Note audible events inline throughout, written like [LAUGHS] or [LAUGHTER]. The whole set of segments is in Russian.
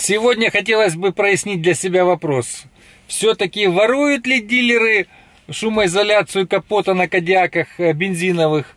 Сегодня хотелось бы прояснить для себя вопрос. Все-таки воруют ли дилеры шумоизоляцию капота на кадиаках э, бензиновых?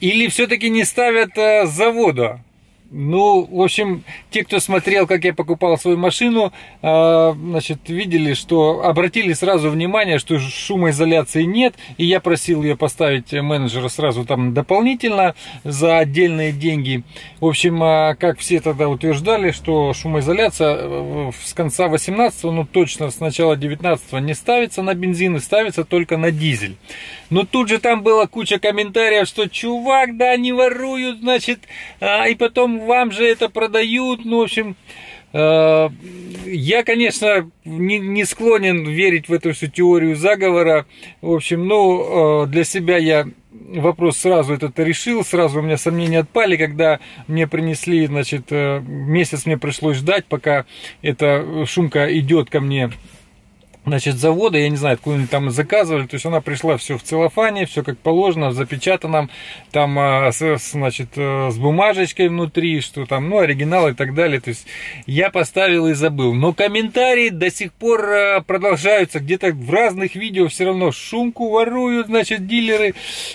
Или все-таки не ставят э, завода? Ну, в общем, те, кто смотрел, как я покупал свою машину, а, значит, видели, что обратили сразу внимание, что шумоизоляции нет, и я просил ее поставить менеджера сразу там дополнительно за отдельные деньги. В общем, а, как все тогда утверждали, что шумоизоляция э, с конца 18 ну точно с начала 19 не ставится на бензин, и ставится только на дизель. Но тут же там была куча комментариев, что чувак, да, они воруют, значит, а, и потом вам же это продают, ну, в общем, э, я, конечно, не, не склонен верить в эту всю теорию заговора. В общем, ну, э, для себя я вопрос сразу этот решил, сразу у меня сомнения отпали, когда мне принесли, значит, э, месяц мне пришлось ждать, пока эта шумка идет ко мне значит, завода, я не знаю, откуда они там заказывали, то есть она пришла все в целлофане, все как положено, запечатано, там, а, значит, э, с бумажечкой внутри, что там, ну, оригинал и так далее, то есть я поставил и забыл, но комментарии до сих пор э, продолжаются, где-то в разных видео все равно шумку воруют, значит, дилеры,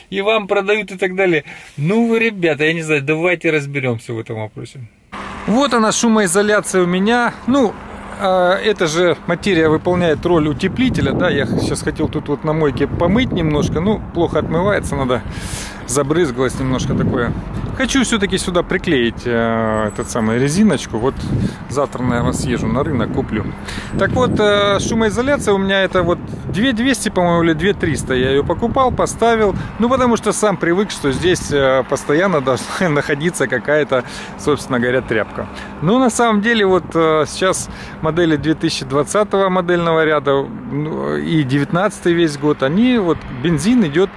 и вам продают и так далее. Ну, вы, ребята, я не знаю, давайте разберемся в этом вопросе. Вот она шумоизоляция у меня, ну, эта же материя выполняет роль утеплителя, да, я сейчас хотел тут вот на мойке помыть немножко, ну, плохо отмывается, надо забрызгалось немножко такое. Хочу все-таки сюда приклеить э, этот самый резиночку. Вот завтра, наверное, съезжу на рынок, куплю. Так вот, э, шумоизоляция у меня это вот 2200, по-моему, или 2300. Я ее покупал, поставил. Ну, потому что сам привык, что здесь э, постоянно должна [LAUGHS] находиться какая-то, собственно говоря, тряпка. Но на самом деле вот э, сейчас модели 2020 модельного ряда ну, и 19 весь год, они вот бензин идет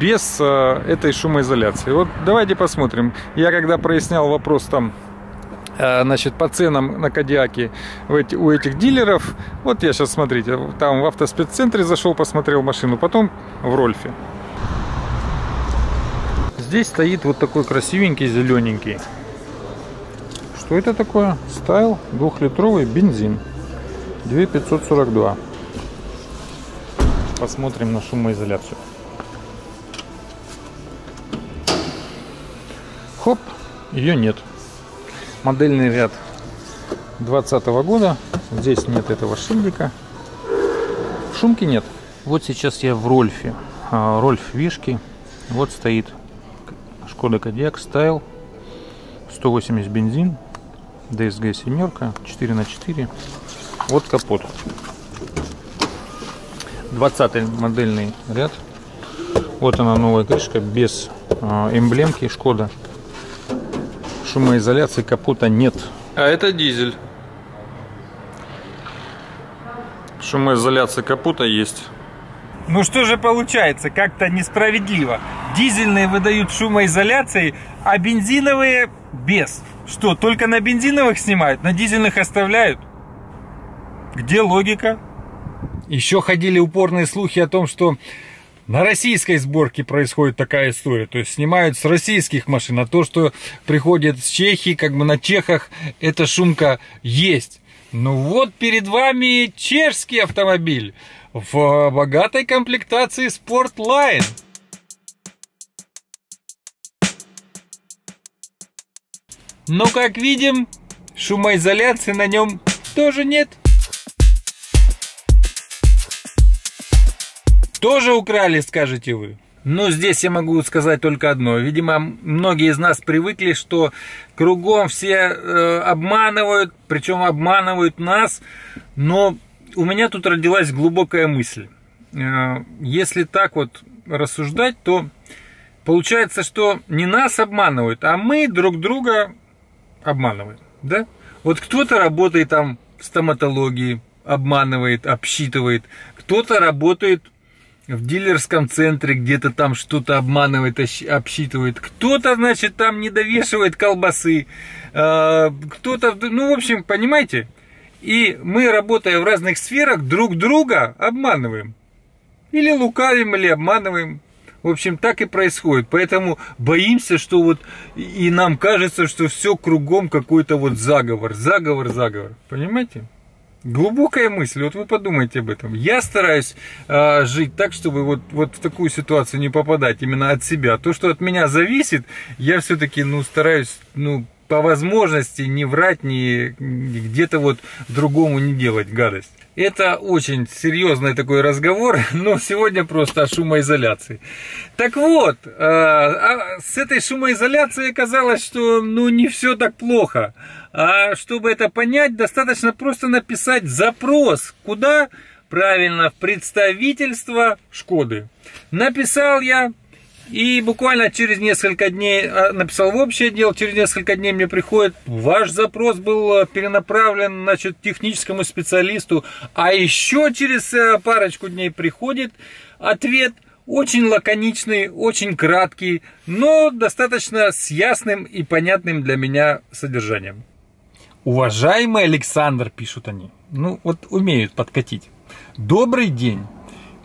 без э, этой шумоизоляции. Вот давайте посмотрим. Я когда прояснял вопрос там э, значит, по ценам на Кадиаке у этих дилеров. Вот я сейчас, смотрите, там в автоспеццентре зашел, посмотрел машину, потом в Рольфе. Здесь стоит вот такой красивенький зелененький. Что это такое? Стайл двухлитровый бензин. 2542. Посмотрим на шумоизоляцию. Хоп, ее нет. Модельный ряд 2020 года. Здесь нет этого шильдика. Шумки нет. Вот сейчас я в Рольфе. А, Рольф Вишки. Вот стоит Шкода Кодиак Стайл. 180 бензин. DSG семерка. 4 на 4 Вот капот. 20 модельный ряд. Вот она новая крышка без э, эмблемки Шкода шумоизоляции капота нет. А это дизель. Шумоизоляция капота есть. Ну что же получается, как-то несправедливо. Дизельные выдают шумоизоляцией, а бензиновые без. Что, только на бензиновых снимают, на дизельных оставляют? Где логика? Еще ходили упорные слухи о том, что на российской сборке происходит такая история. То есть снимают с российских машин. А то, что приходит с Чехии, как бы на чехах, эта шумка есть. Ну вот перед вами чешский автомобиль в богатой комплектации Sportline. Но как видим, шумоизоляции на нем тоже нет. Тоже украли, скажете вы? Ну, здесь я могу сказать только одно. Видимо, многие из нас привыкли, что кругом все э, обманывают, причем обманывают нас. Но у меня тут родилась глубокая мысль. Э, если так вот рассуждать, то получается, что не нас обманывают, а мы друг друга обманываем. Да? Вот кто-то работает там в стоматологии, обманывает, обсчитывает. Кто-то работает в дилерском центре где-то там что-то обманывает, обсчитывает. Кто-то, значит, там не довешивает колбасы. А, кто-то, ну, в общем, понимаете? И мы, работая в разных сферах, друг друга обманываем. Или лукавим, или обманываем. В общем, так и происходит. Поэтому боимся, что вот и нам кажется, что все кругом какой-то вот заговор, заговор, заговор. Понимаете? Глубокая мысль, вот вы подумайте об этом. Я стараюсь э, жить так, чтобы вот, вот в такую ситуацию не попадать именно от себя. То, что от меня зависит, я все-таки ну, стараюсь ну, по возможности не врать, не где-то вот другому не делать гадость. Это очень серьезный такой разговор, [LAUGHS] но сегодня просто о шумоизоляции. Так вот, э, а с этой шумоизоляцией оказалось, что ну не все так плохо. А чтобы это понять, достаточно просто написать запрос. Куда? Правильно, в представительство Шкоды. Написал я, и буквально через несколько дней а, написал в общий отдел, через несколько дней мне приходит, ваш запрос был а, перенаправлен значит, техническому специалисту, а еще через а, парочку дней приходит ответ, очень лаконичный, очень краткий, но достаточно с ясным и понятным для меня содержанием. Уважаемый Александр, пишут они, ну вот умеют подкатить. Добрый день.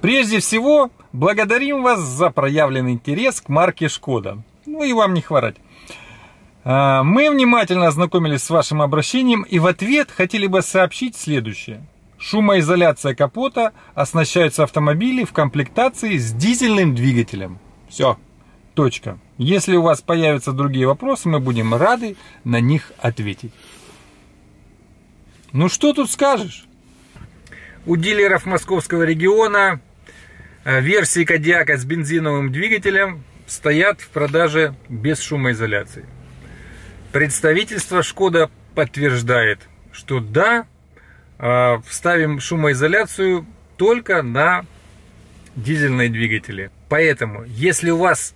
Прежде всего, благодарим вас за проявленный интерес к марке Шкода. Ну и вам не хворать. А, мы внимательно ознакомились с вашим обращением и в ответ хотели бы сообщить следующее. Шумоизоляция капота оснащаются автомобили в комплектации с дизельным двигателем. Все. Точка. Если у вас появятся другие вопросы, мы будем рады на них ответить. Ну что тут скажешь? У дилеров московского региона версии Кодиака с бензиновым двигателем стоят в продаже без шумоизоляции. Представительство Шкода подтверждает, что да, э, вставим шумоизоляцию только на дизельные двигатели. Поэтому, если у вас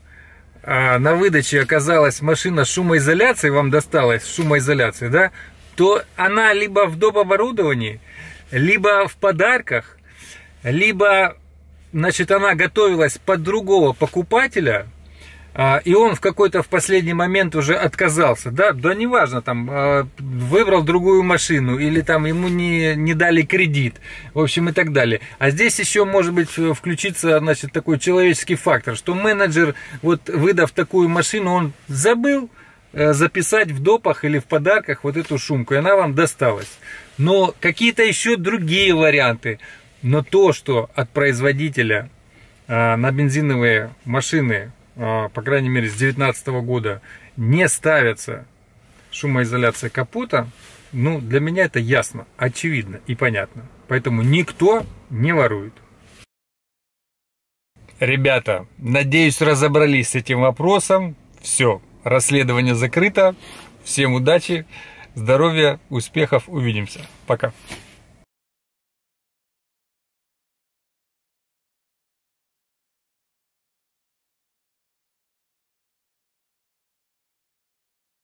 э, на выдаче оказалась машина с шумоизоляцией, вам досталась шумоизоляция, да, то она либо в доп. оборудовании, либо в подарках, либо значит, она готовилась под другого покупателя, а, и он в какой-то в последний момент уже отказался, да, да неважно, там, а, выбрал другую машину, или там ему не, не дали кредит, в общем, и так далее. А здесь еще может быть включиться, значит, такой человеческий фактор, что менеджер, вот выдав такую машину, он забыл э, записать в допах или в подарках вот эту шумку, и она вам досталась. Но какие-то еще другие варианты, но то, что от производителя а, на бензиновые машины, а, по крайней мере с 2019 года, не ставится шумоизоляция капота, ну, для меня это ясно, очевидно и понятно. Поэтому никто не ворует. Ребята, надеюсь, разобрались с этим вопросом. Все, расследование закрыто. Всем удачи, здоровья, успехов, увидимся. Пока.